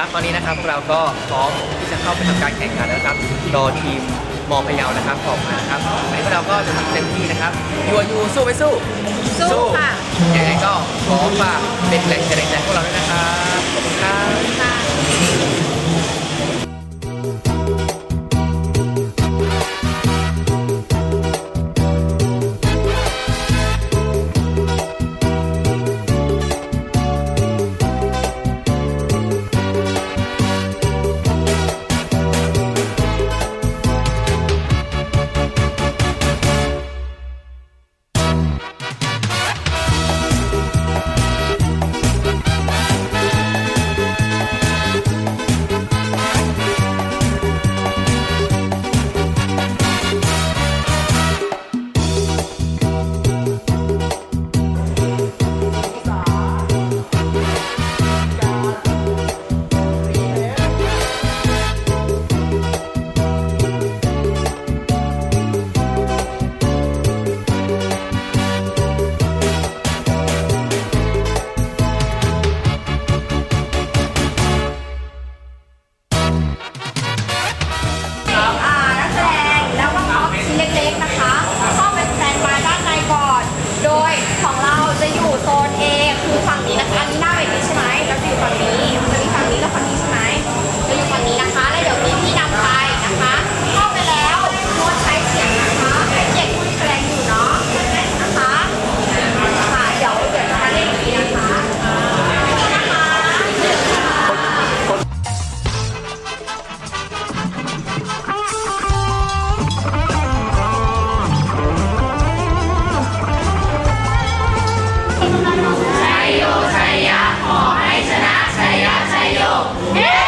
ครับตอนนี้นะครับเราก็พร้อมที่จะเข้าไปทำการแข่งขันแล้วนะครับรอทีมมอพะเยานะครับออกมานะครับวันนี้พวกเราก็จะทำเต็มที่นะครับยูยูสู้ไม่สู้สู้ค่ะยังไงก็ขอฝากเป็นแรงใจแรงใจพวกเราด้วยนะครับขอบคุณครับ Yeah!